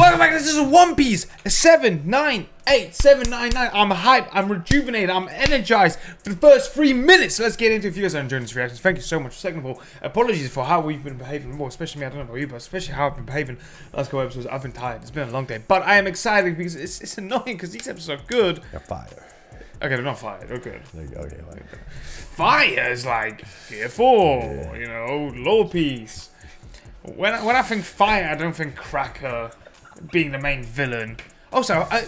Welcome back. This is One Piece. Seven, nine, eight, seven, nine, nine. I'm hyped. I'm rejuvenated. I'm energized for the first three minutes. Let's get into it. If you guys are enjoying this reaction, thank you so much. Second of all, apologies for how we've been behaving. Well, especially me. I don't know about you, but especially how I've been behaving last couple episodes. I've been tired. It's been a long day, but I am excited because it's, it's annoying because these episodes are good. You're fire. Okay, they're not fired. They're good. Like, okay, like, Fire is like Gear Four. You know, low piece. When I, when I think fire, I don't think Cracker being the main villain. Also, I,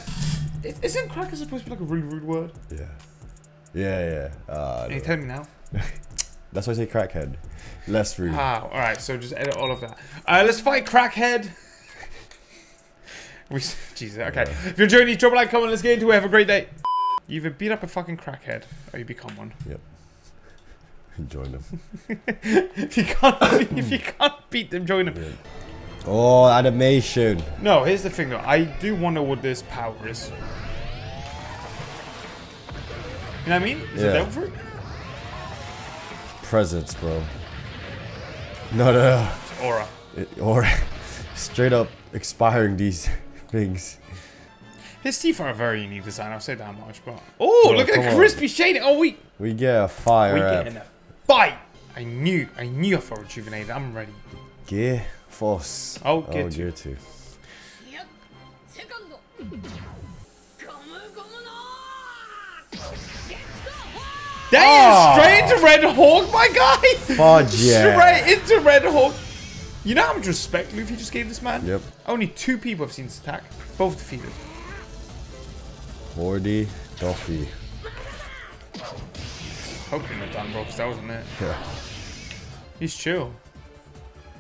is- isn't Cracker supposed to be like a really rude word? yeah. Yeah, yeah. Uh, Can you tell me now? that's why I say crackhead. Less rude. Ah, all right. So just edit all of that. Uh, let's fight Crackhead. We, Jesus. Okay. If you're enjoying these, drop a like, comment. Let's get into it. Have a great day. You either beat up a fucking crackhead or you become one. Yep. Join them. if you can't, if you can't beat them, join them. Oh, animation. No, here's the thing though. I do wonder what this power is. You know what I mean? Is it Yeah. fruit? Presence, bro. No, no, no. It's aura. It, or straight up expiring these things. His teeth are a very unique design. I'll say that much. But oh, Oh, look at the on. crispy shading. Oh, we We get a fire we app. get in a fight. I knew, I knew I felt rejuvenated. I'm ready. Gear force. I'll get I'll you. Get you. That oh. is ah! straight into Red Hawk, my guy! Fudge, yeah. Straight into Red Hawk. You know how much respect Luffy just gave this man? Yep. Only two people have seen this attack. Both defeated. Hody Doffy. Hoping you're done, bro, because that wasn't it. Yeah. He's chill.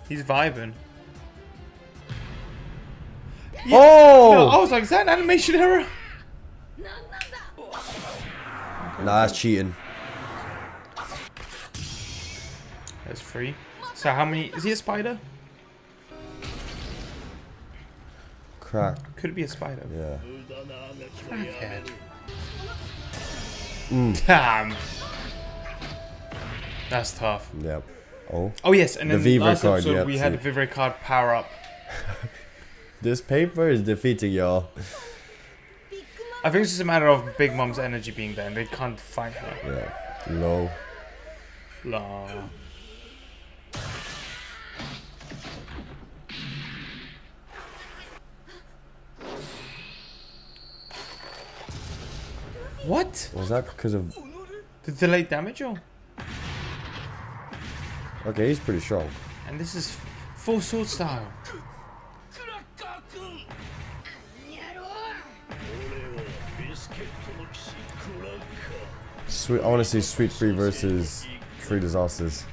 He's vibing. Yeah. Oh! No, I was like, is that an animation error? Nah, that's cheating. That's free. So how many... Is he a spider? Crack. Could it be a spider? Yeah. Crackhead. Mm. Damn. That's tough. Yep. Oh. Oh yes, and the then the last card, episode yep, we had the Vivre card power up. This paper is defeating y'all. I think it's just a matter of Big Mom's energy being there and they can't fight her. Yeah. Low. Low. What? Was that because of... the delayed damage or? Okay, he's pretty strong. And this is full sword style. Sweet, I want to see Sweet Free versus Free Disasters.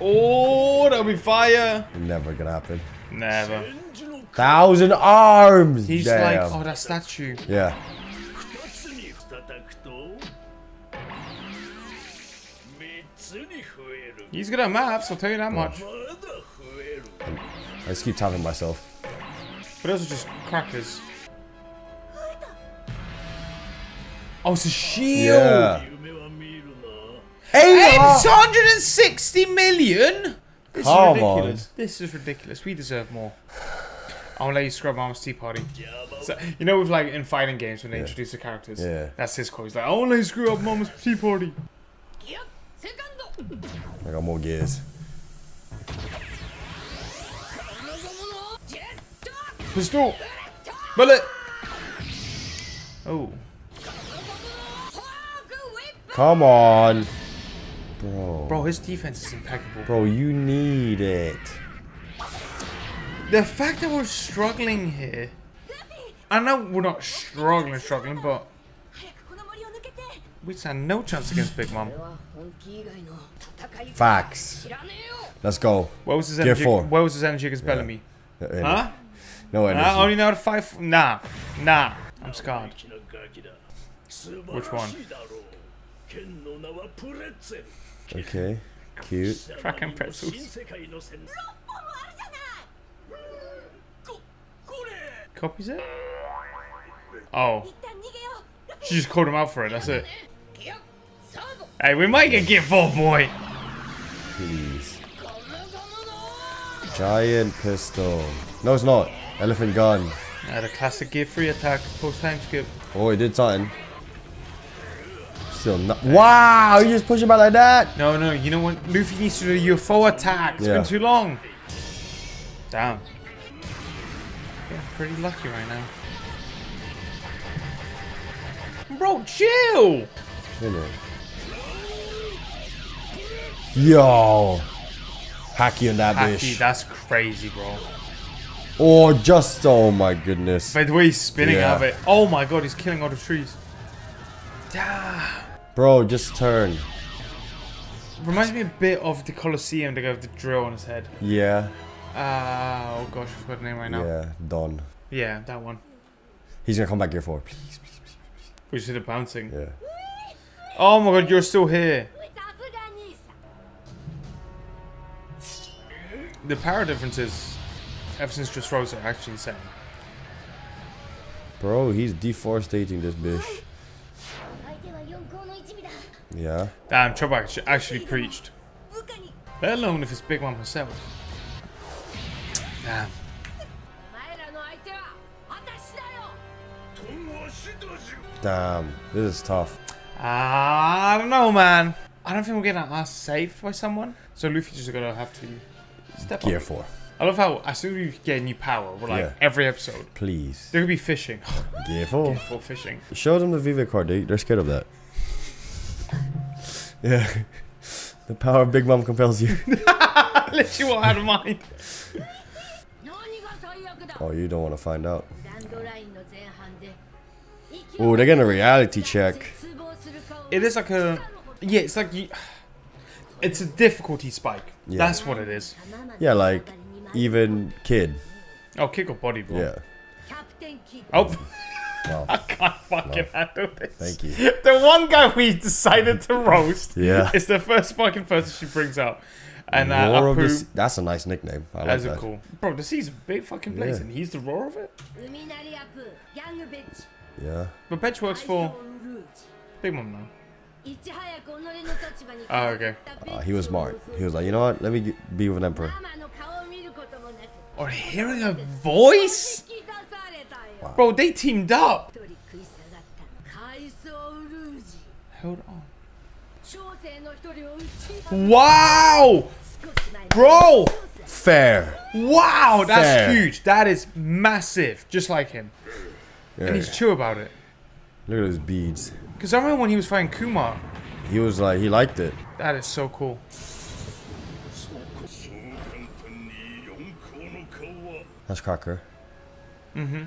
Oh, that'll be fire! Never gonna happen. Never. Thousand arms! He's Damn. like, oh, that statue. Yeah. He's good at maps, I'll tell you that much. I just keep tapping myself. But those are just crackers. Oh, it's a shield! Yeah. 860 million? This Come is ridiculous. On. This is ridiculous. We deserve more. I'll let you scrub Mama's Tea Party. So, you know, with like in fighting games when they yeah. introduce the characters. Yeah. That's his quote. He's like, I only screw up Mama's Tea Party. I got more gears. Pistol! Bullet! Oh. Come on! Bro. Bro, his defense is impeccable. Bro, you need it. The fact that we're struggling here. I know we're not struggling, struggling, but. We stand no chance against Big Mom. Facts. Let's go. What was his energy? Where was his energy against yeah. Bellamy? Uh, huh? No energy. I only know how to fight. Nah. Nah. I'm scarred. Which one? Okay, cute. Kraken pretzels. Copies it? Oh. She just called him out for it, that's it. Hey, we might get get full, boy! Please. Giant pistol. No, it's not. Elephant gun. I had a classic gear 3 attack post time skip. Oh, he did something. Still not. Wow, you just push him out like that. No, no, you know what? Luffy needs to do a UFO attack. It's Yeah. been too long. Damn. Getting pretty lucky right now. Bro, chill! Isn't it? Yo. Haki on that Haki, bitch. that's crazy, bro. Oh, just. Oh my goodness. By the way he's spinning Yeah. out of it. Oh my god, he's killing all the trees. Damn. Bro, just turn. Reminds me a bit of the Colosseum, the guy with the drill on his head. Yeah. Uh, oh gosh, I forgot the name right now. Yeah, Don. Yeah, that one. He's gonna come back here for please, please, please, please. We should have bouncing. Yeah. Oh my god, you're still here. The power differences ever since Dressrosa are actually insane. Bro, he's deforestating this bitch. Yeah. Damn, Chewbacca actually preached. Let alone if it's Big Mom herself. Damn. Damn, this is tough. Uh, I don't know, man. I don't think we're getting our ass saved by someone. So Luffy just gonna have to step Gear up. Gear 4. I love how as soon as we get a new power, we're like yeah. every episode. Please. There could be fishing. Gear 4. Gear 4 fishing. Show them the Vivre card, dude. They're scared of that. Yeah. The power of Big Mom compels you. Let you out of mind. Oh, you don't want to find out. Oh, they're getting a reality check. It is like a... Yeah, it's like... You, it's a difficulty spike. Yeah. That's what it is. Yeah, like... Even kid. Oh, kick or body blow. Yeah. Oh. Well, I can't fucking handle this. Thank you. The one guy we decided to roast yeah. is the first fucking person she brings up. And uh, the, that's a nice nickname. I like that. cool. Bro, the sea's a big fucking place yeah. and he's the roar of it? Yeah. But Bege works for Big Mom now. oh, ah, okay. Uh, he was smart. He was like, you know what? Let me be with an emperor. Or hearing a voice? Bro, they teamed up. Hold on. Wow! Bro! Fair. Wow, that's Fair. huge. That is massive. Just like him. Yeah, and he's yeah. chill about it. Look at those beads. Because I remember when he was fighting Kuma. He was like, he liked it. That is so cool. That's Crocker. Mm-hmm.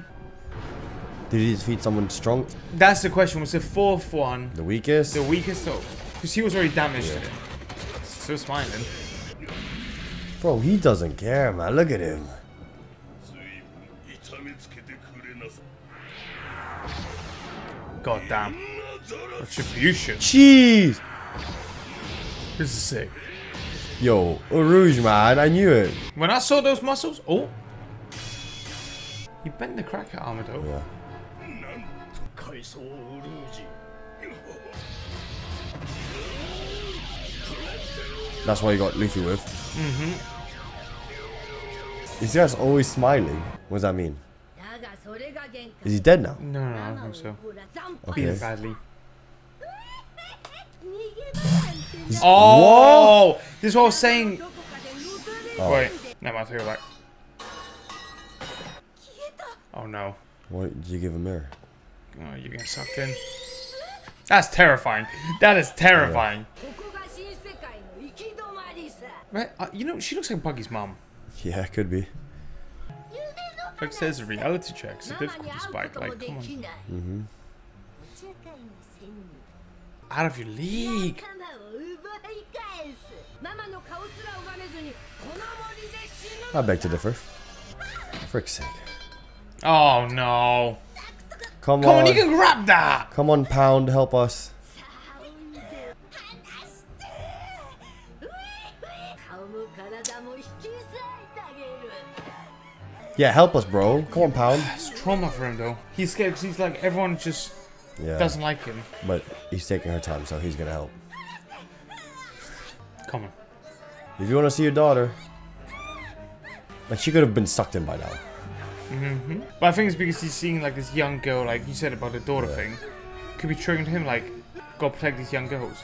Did he defeat someone strong? That's the question. Was the fourth one the weakest? The weakest, though, because he was already damaged yeah. smiling. Bro, he doesn't care, man. Look at him. God damn. Retribution. Jeez. This is sick. Yo, Rouge, man. I knew it. When I saw those muscles, oh. You bent the cracker armor, though. Yeah. なんと海藻ルージ That's why you got Luffy with. Mm-hmm. This guy's always smiling. What does that mean? だがそれが限界 Is he dead now? No, no, no, I マ don't マを think so. ほら惨敗 Okay. Beat badly. 逃げ場なんてない Oh! This is what I was saying. どこかで抜かれ Oh. Wait, never mind, I'll take it back. 消えた Oh no. What did you give him there? Oh, you're getting sucked in. That's terrifying. That is terrifying. Right, uh, you know, she looks like Buggy's mom. Yeah, could be. Like says reality checks. a difficulty spike. Like, come on. Mm -hmm. Out of your league. I beg to differ. Frick's sake. Oh no. Come, Come on. on. you can grab that. Come on, Pound, help us. Yeah, help us, bro. Come on, Pound. It's trauma for him, though. He's scared because he's like, everyone just yeah. doesn't like him. But he's taking her time, so he's going to help. Come on. If you want to see your daughter. Like, she could have been sucked in by now. Mm -hmm. But I think it's because he's seeing like this young girl, like you said about the daughter yeah. thing, could be triggering him like, God protect these young girls.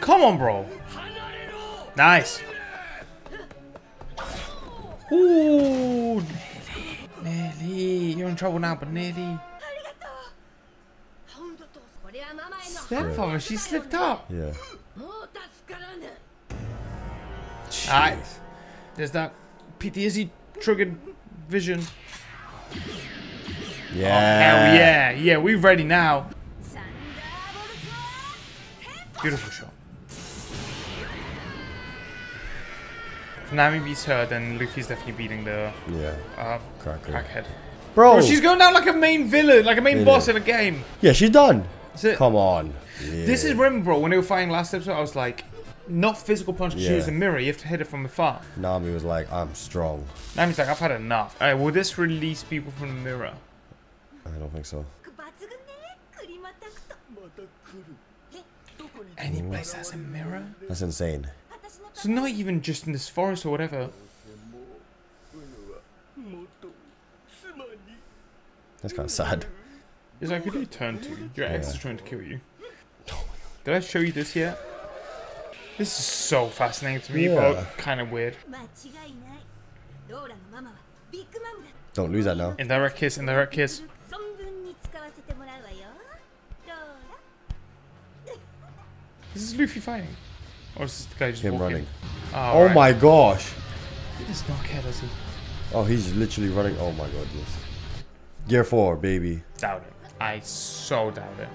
Come on, bro. Nice. Ooh. Nelly, you're in trouble now, but Nelly. Stepfather, yeah. she slipped up. Yeah. Alright. There's that PTSD triggered vision. Yeah. Oh, hell yeah. Yeah, we're ready now. Beautiful shot. If Nami beats her, then Luffy's definitely beating the yeah. uh, Cracker. crackhead. Bro. Bro. she's going down like a main villain, like a main boss in a game. Yeah, she's done. Come on. Yeah. This is Rim, bro, when they were fighting last episode, I was like, not physical punch because yeah. she was a mirror. You have to hit it from afar. Nami was like, I'm strong. Nami's like, I've had enough. All right, will this release people from the mirror? I don't think so. Any place has a mirror? That's insane. So not even just in this forest or whatever. That's kind of sad. Is like, who do you turn to? Your ex is trying to kill you. Did I show you this yet? This is so fascinating to me, yeah. but kind of weird. Don't lose that now. Indirect kiss, indirect kiss. This is Luffy fighting? Or is this the guy just Him running. Oh, oh right. my gosh. He does not care, does he? Oh, he's literally running. Oh my god, yes. Gear 4, baby. Doubt it. I so doubt it.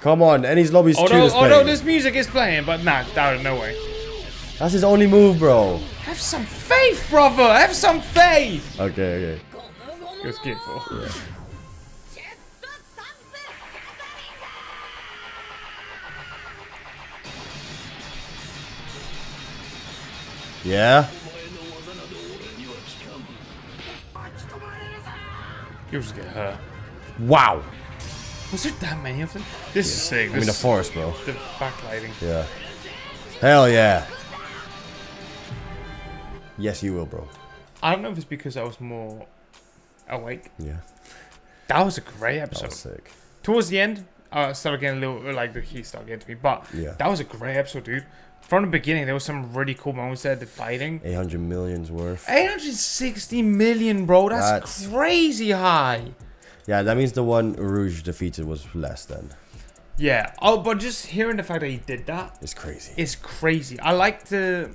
Come on, and his Lobby's although, Although this music is playing, but nah, out of nowhere. That's his only move, bro. Have some faith, brother. Have some faith. Okay, okay. Just careful. Yeah. Yeah. You just get hurt. Wow. Was there that many of them? This is sick. I mean, the forest, bro. the backlighting. Yeah. Hell yeah. Yes, you will, bro. I don't know if it's because I was more awake. Yeah. That was a great That episode. was sick. Towards the end, I started getting a little like the heat started getting to me, but Yeah. that was a great episode, dude. From the beginning, there was some really cool moments there. The fighting, 800 million's worth. 860 million, bro. That's, That's- crazy high. Yeah, that means the one Rouge defeated was less than. Yeah. Oh, but just hearing the fact that he did that It's crazy. It's crazy. I like the.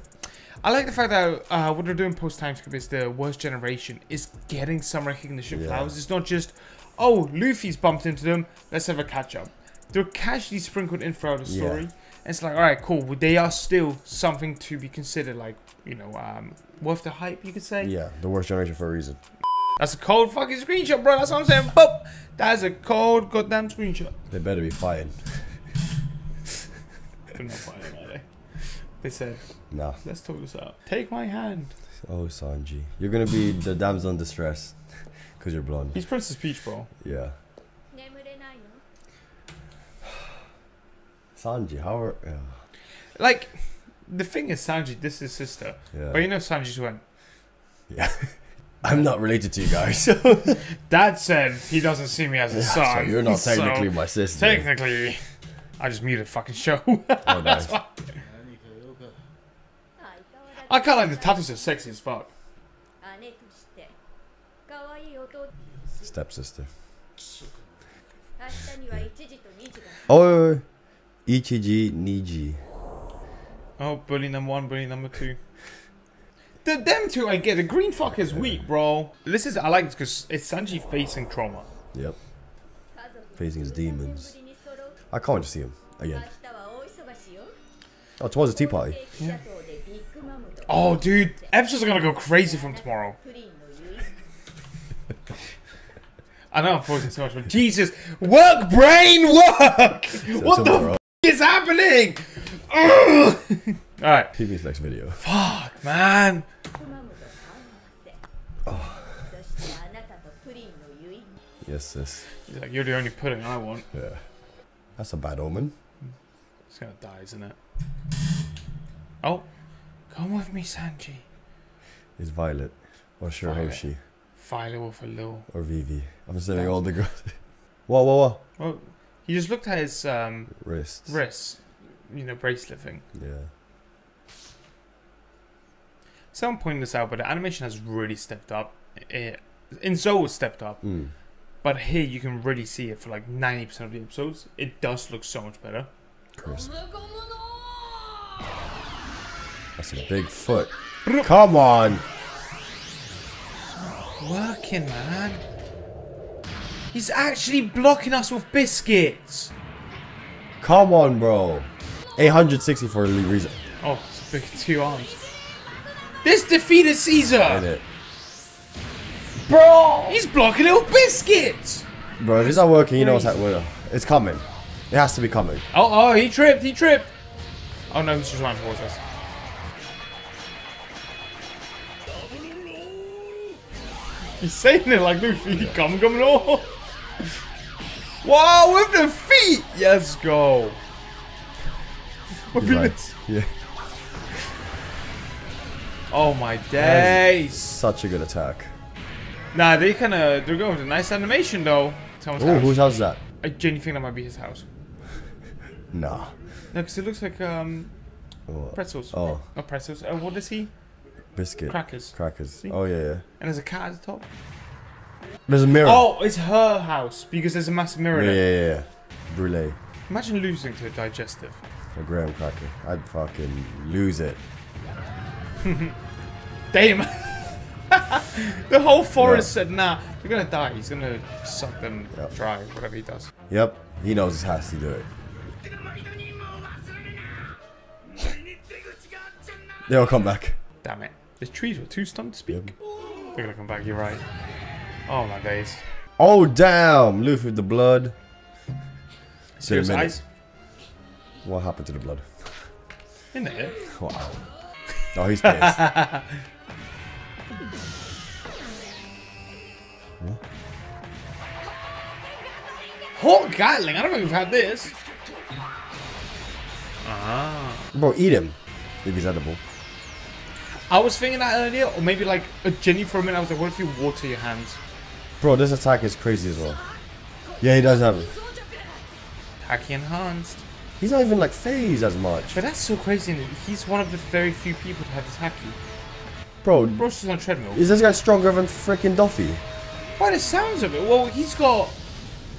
I like the fact that uh, what they're doing post time skip is the worst generation is getting some recognition Yeah. flowers. It's not just, oh, Luffy's bumped into them. Let's have a catch up. They're casually sprinkled in throughout the Yeah. story. And it's like, all right, cool. Well, they are still something to be considered, like you know, um, worth the hype. You could say. Yeah, the worst generation for a reason. That's a cold fucking screenshot, bro. That's what I'm saying. Boop. That is a cold goddamn screenshot. They better be fighting. They're not fighting, are they? They said, Nah. Let's talk this out. Take my hand. Oh, Sanji. You're gonna be the damsel in distress. Because you're blonde. He's Princess Peach, bro. Yeah. Sanji, how are. Uh... Like, the thing is, Sanji, this is his sister. Yeah. But you know, Sanji's went. Yeah. I'm not related to you guys. Dad said he doesn't see me as a yeah, son. So you're not technically so my sister. Technically, I just muted fucking show. oh, nice. I kind of like the tattoos are sexy as fuck. Stepsister. Oh. oh, Ichiji Niji. Oh, bully number one, bully number two. The them two I get. The green fuck is weak, bro. This is I like this because it's Sanji facing trauma. Yep. Facing his demons. I can't see him again. Oh, tomorrow's a tea party. Yeah. Oh, dude, episodes are gonna go crazy from tomorrow. I know I'm posting so much, but Jesus, work, brain, work! What the f is happening? All right. TV's next video. Fuck, man. Oh. Yes, yes. He's like, you're the only pudding I want. Yeah. That's a bad omen. It's gonna die, isn't it? Oh. Come with me, Sanji. It's Violet. Or Shirahoshi. Violet with a little. Or Vivi. I'm saying all the girls. whoa, whoa, whoa. Well, he just looked at his um, wrist. Wrist. You know, bracelet thing. Yeah someone pointed this out, but the animation has really stepped up. It, and Zoe stepped up. Mm. But here you can really see it for like 90% of the episodes. It does look so much better. That's a big foot. Come on! Working, man. He's actually blocking us with biscuits. Come on, bro. 860 for a reason. Oh, it's big two arms. This defeated Caesar. Bro, he's blocking little biscuits. Bro, if it's not working, you know what's happening. It's coming. It has to be coming. Oh, oh, he tripped, he tripped. Oh no, he's just running towards us. He's saying it like Luffy, come, come, no. Wow, with the feet! Yes, go. He's right. Yeah. Oh my days. Such a good attack. Nah, they kind of, they're going with a nice animation though. Someone's Oh, house. whose house is that? I genuinely think that might be his house. Nah. No, because it looks like um Oh, pretzels. Oh. Not pretzels. Uh, what is he? biscuit. Crackers. Crackers. See? Oh, yeah, yeah. And there's a cat at the top. There's a mirror. Oh, it's her house because there's a massive mirror yeah, yeah, yeah. Brulee. Imagine losing to a digestive. A graham cracker. I'd fucking lose it. Damn. the whole forest said, nah, you're gonna die. He's gonna suck them yep. dry, whatever he does. Yep, he knows how to do it. They'll come back. Damn it. The trees were too stunned to speak. Yep. They're gonna come back, you're right. Oh my days. Oh damn! Luffy with the blood. Serious eyes? What happened to the blood? In there. Wow. Oh, he's pissed. Hawk Gatling, I don't know if we've had this. Ah. Bro, eat him. If he's edible. I was thinking that earlier, or maybe like a Jenny for a minute. I was like, what if you water your hands? Bro, this attack is crazy as well. Yeah, he does have it. 装着 Tacky enhanced. He's not even like phased as much. But that's so crazy. He's one of the very few people to have this haki. Bro, Bro, is on treadmill. Is this guy stronger than freaking Doffy? By the sounds of it, well, he's got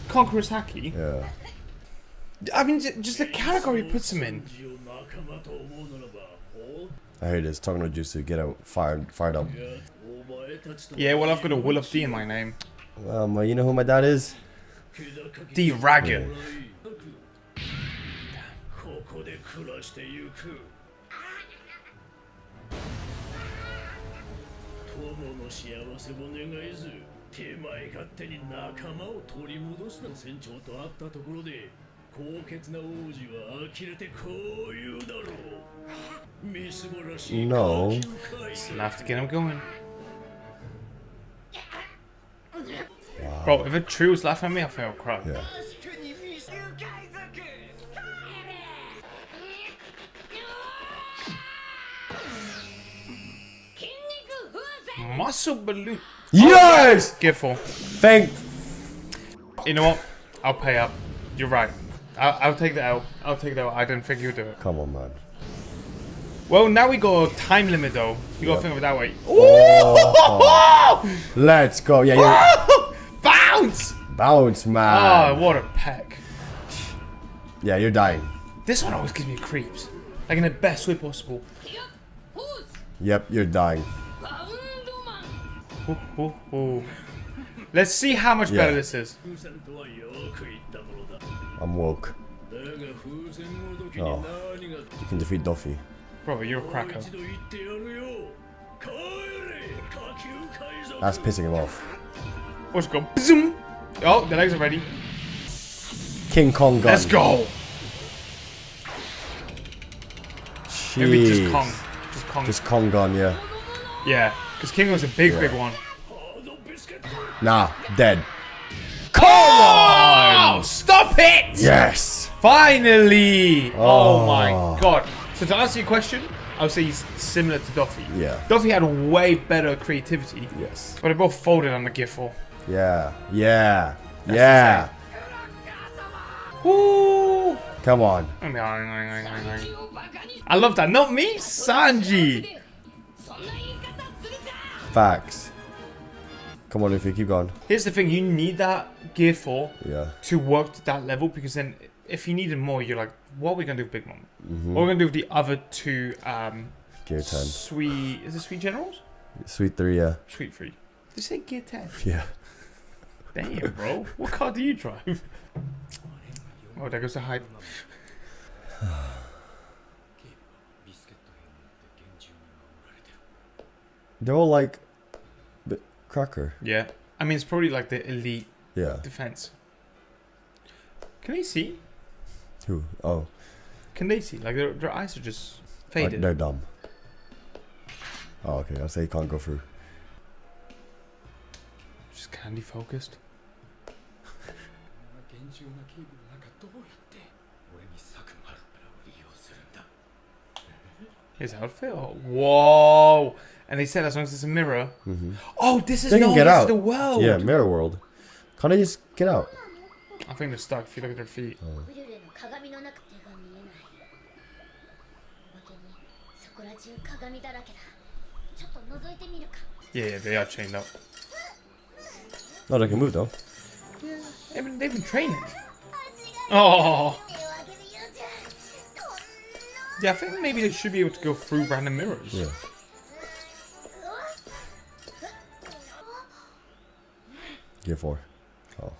Conqueror's Haki. Yeah. I mean, just the category puts him in. I heard this talking to Jutsu, get out, fired, fired up. Yeah, well, I've got a Will of D in my name. Well, you know who my dad is? The Ragged. Yeah. で暮らしてゆく友の幸せを願えず手前勝手に仲間を取り戻すの船長と会ったところで高潔な王子は呆れてこう言うだろうみすぼらしい No. 下級海賊 Enough to get him going. Bro, if a tree was laughing at me, I think I'll cry. Yeah. muscle balloon. Yes! Oh, Giffle. Thank. You know what? I'll pay up. You're right. I'll, I'll take that out. I'll take that out. I didn't think you'd do it. Come on, man. Well, now we got a time limit, though. You yep. got to think of it that way. Oh, oh. Let's go. Yeah, yeah. Bounce! Bounce, man. Oh, what a peck. Yeah, you're dying. This one always gives me creeps. Like in the best way possible. Yep, you're dying ho, ho. Let's see how much yeah. better this is. I'm woke. Oh. You can defeat Doffy. Brother, you're a cracker. That's pissing him off. Oh, let's go. Zoom. Oh, the legs are ready. King Kong gun. Let's go. Jeez. Maybe just Kong. Just Kong. Just Kong gun, yeah. Yeah. Because King was a big, big one. Nah, dead. Come oh, on! Stop it! Yes! Finally! Oh. oh. my god. So to answer your question, I would say he's similar to Doffy. Yeah. Doffy had way better creativity. Yes. But they both folded on the Giffle. Yeah. Yeah. That's yeah. Woo! Come on. I love that. Not me, Sanji. Facts. Come on, Luffy, keep going. Here's the thing: you need that Gear 4 Yeah. to work to that level because then, if you needed more, you're like, what are we gonna do with Big Mom? What are we gonna do with the other two? Um, Gear 10. Sweet. Is it Sweet Generals? Sweet 3, yeah. Sweet three. Did you say Gear 10? Yeah. Damn, bro. what car do you drive? Oh, there goes the hype. They're all like the cracker. Yeah. I mean, it's probably like the elite yeah. defense. Can they see? Who? Oh. Can they see? Like their, their eyes are just faded. Like they're dumb. Oh, okay. I say you can't go through. Just candy focused. His outfit? Oh, whoa! And they said as long as it's a mirror. Mm-hmm. Oh, this is they no, get this out. is the world. Yeah, mirror world. Can't they just get out? I think they're stuck if you look at their feet. Oh. Yeah, yeah, they are chained up. No, they can move though. They've been, they've been training. Oh. Yeah, I think maybe they should be able to go through random mirrors. Yeah. Gear 4. Oh.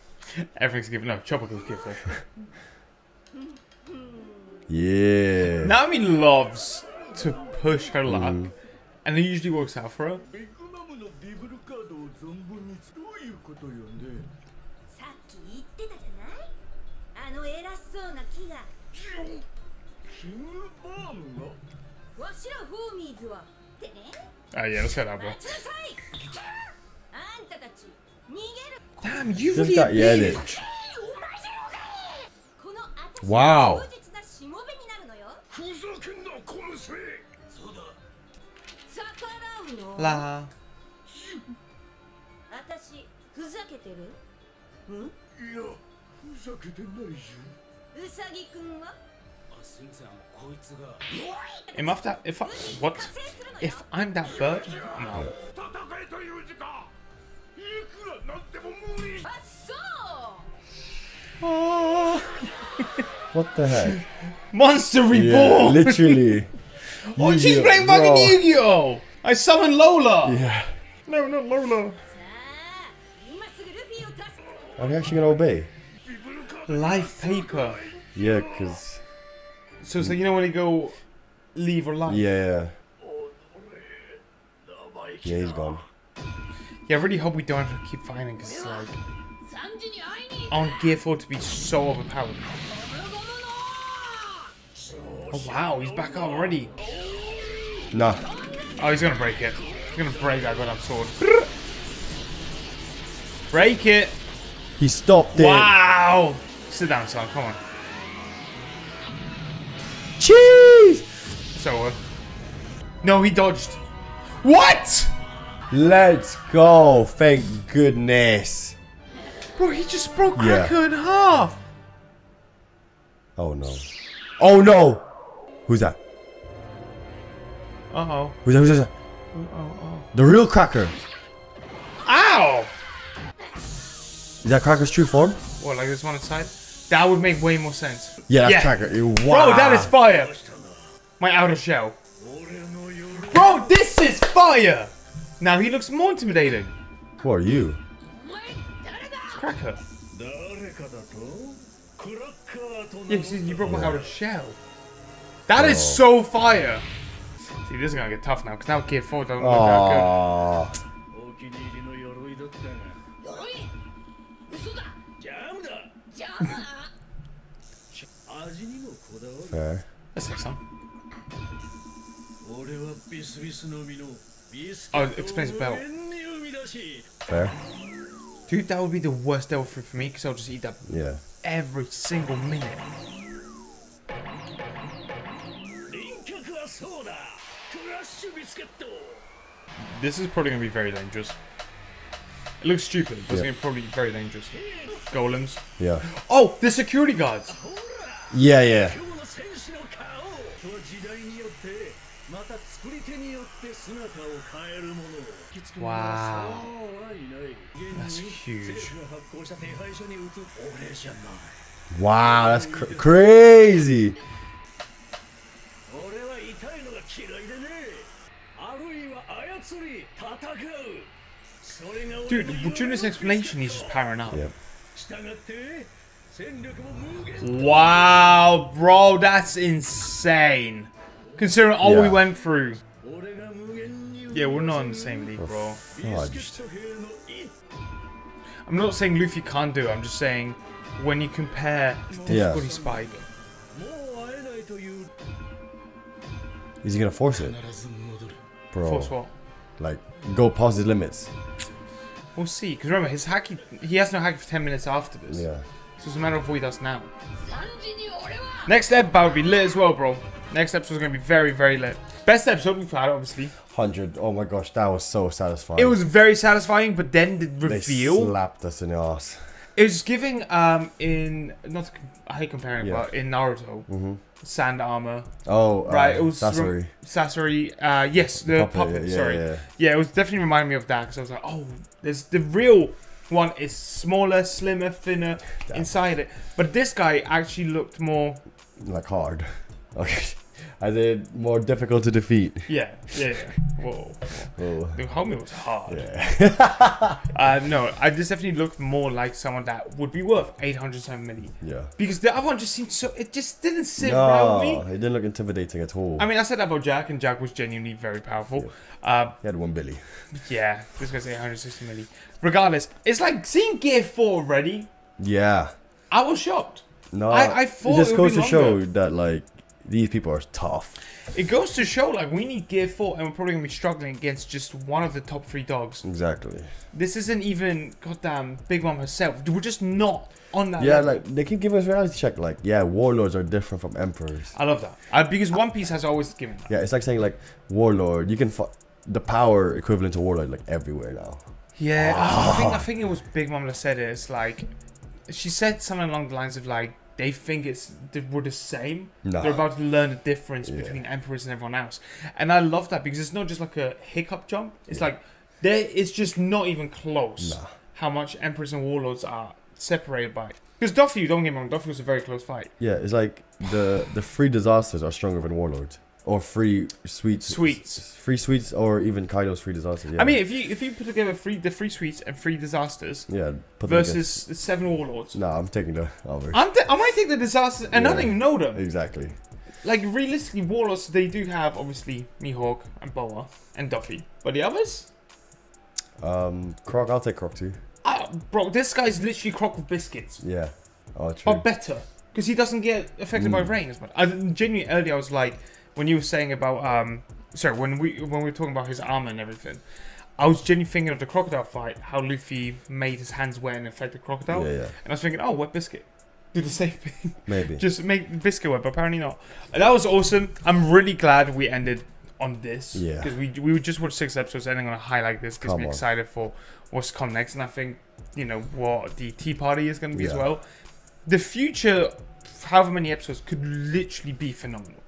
Everything's given up. Chopper goes Gear 4. yeah. Nami loves to push her luck, mm. and it usually works out for her. Ah, yeah, let's get out, bro. Damn, you Just really got a Yannick. bitch. この私 Wow の実なしもべになるのよふざけんな小娘そうだ逆らうの La. 私ふざけてるんいやふざけてないじうさぎくんはゃんすいませんあのこいつが Am I that? If I what? 加勢するのよ If I'm that bird? No. What the heck? Monster Reborn! Yeah, literally. oh, she's playing fucking Yu Gi Oh! I summoned Lola! Yeah. No, not Lola. Are they actually gonna obey? Life paper. Yeah, because. So it's like, you know when they go leave or life? Yeah, yeah. Yeah, he's gone. Yeah, I really hope we don't have to keep fighting, because it's like... I want Gear 4 to be so overpowered. Oh wow, he's back up already. Nah. Oh, he's gonna break it. He's gonna break that goddamn sword. Break it! He stopped it. Wow! Sit down, son, come on. Cheese! So, uh, no, he dodged. What? Let's go. Thank goodness. Bro, he just broke yeah. Cracker in half. Oh, no. Oh, no. Who's that? Uh-oh. Who's that? Who's that? Oh, oh. The real Cracker. Ow! Is that Cracker's true form? What, like this one inside? That would make way more sense. Yeah, yeah. Cracker. Wow. Bro, that is fire. My outer shell. Bro, this is fire! Now he looks more intimidating. Who are you? It's Cracker. Yeah, you, you broke my out of shell. That oh. is so fire. See, this is gonna get tough now, because now K4 doesn't look that good. Fair. Let's take some. Oh, expensive explains the belt. Fair. Dude, that would be the worst devil fruit for me because I'll just eat that yeah. every single minute. This is probably going to be very dangerous. It looks stupid, but yeah. it's going to probably very dangerous. Golems. Yeah. Oh, the security guards! Yeah, yeah. Wow. That's huge. Wow, that's cr crazy. Dude, during explanation, is just powering up. Yep. Wow, bro, that's insane. Considering all yeah. we went through. Yeah, we're not in the same league, bro. I'm not saying Luffy can't do it, I'm just saying when you compare difficulty yeah. spike. Is he gonna force it? Bro. Force what? Like, go past the limits. We'll see, because remember, his haki, he has no haki for 10 minutes after this. Yeah. So it's a matter of what he does now. Next ed battle would be lit as well, bro. Next episode is going to be very, very lit. Best episode we've had, obviously. 100. Oh my gosh, that was so satisfying. It was very satisfying, but then the reveal. They slapped us in the ass. It was giving um in not to, I hate comparing, Yeah. but in Naruto, sand armor, Oh, right? uh, it was Sasori. Sasori. Uh, yes, the Puppet, puppet. yeah, sorry, yeah. yeah. it was definitely reminding me of that because I was like, oh, there's the real one is smaller, slimmer, thinner inside it, but this guy actually looked more. Like hard. Okay. I did more difficult to defeat. Yeah, yeah, yeah. Whoa, Oh. the homie was hard. Yeah. Uh, no, I just definitely looked more like someone that would be worth 807 million yeah. because the other one just seemed so. It just didn't sit right with me. No, it didn't look intimidating at all. I mean, I said that about Jack, and Jack was genuinely very powerful. Uh, he had one Billy. yeah, this guy's 860 milli. Regardless, it's like seeing Gear 4 already. Yeah. I was shocked. No, I- I thought it just goes to show that like these people are tough. It goes to show like we need Gear 4, and we're probably gonna be struggling against just one of the top three dogs. Exactly. This isn't even goddamn Big Mom herself. We're just not on that. Yeah, level. like they can give us reality check. Like, yeah, warlords are different from emperors. I love that uh, because One Piece has always given that. Yeah, it's like saying like warlord. You can the power equivalent to warlord like everywhere now. Yeah, I think I think it was Big Mom that said it. It's like she said something along the lines of like they think it's we're the same. Nah. They're about to learn the difference Yeah. between emperors and everyone else, and I love that because it's not just like a hiccup jump. It's like there, it's just not even close Nah. how much emperors and warlords are separated by. Because Doffy, don't get me wrong, Doffy was a very close fight. Yeah, it's like the the free disasters are stronger than warlords or free sweets. Sweets. Free sweets or even Kaido's free disasters. Yeah. I mean, if you if you put together free the three sweets and free disasters yeah. Put versus the seven warlords, Nah, I'm taking the. I'm I might take the disasters and I don't even know them. Exactly. like realistically, Warlords they do have obviously Mihawk and Boa and Doffy, but the others, Um, Croc, I'll take Croc too. ah, bro, this guy's literally Croc with biscuits, Yeah. Oh, true. but better because he doesn't get affected by Mm. rain as much. I genuinely earlier I was like when you were saying about um, sorry when we when we were talking about his armor and everything. I was genuinely thinking of the crocodile fight, how Luffy made his hands wet and affected crocodile, Yeah, yeah. and I was thinking, oh, wet biscuit, do the same thing. Maybe. Just make biscuit wet, but apparently not. And that was awesome. I'm really glad we ended on this. Yeah. Because we we just watched six episodes ending on a high like this. Come me excited for what's come next, and I think you know what the Tea Party is going to be as well. The future, however many episodes, could literally be phenomenal.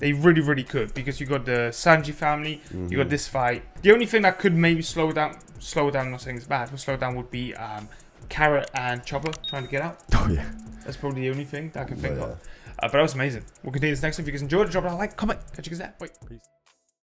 They really, really could because you got the Sanji family, you Mm-hmm. got this fight. The only thing that could maybe slow down, slow down. I'm not saying it's bad, but slow down would be um, Carrot and Chopper trying to get out. oh yeah. That's probably the only thing that I can think But, of. Uh, but that was amazing. We'll continue this next time. If you guys enjoyed, drop it a like, comment. Catch you guys there. Bye. Peace.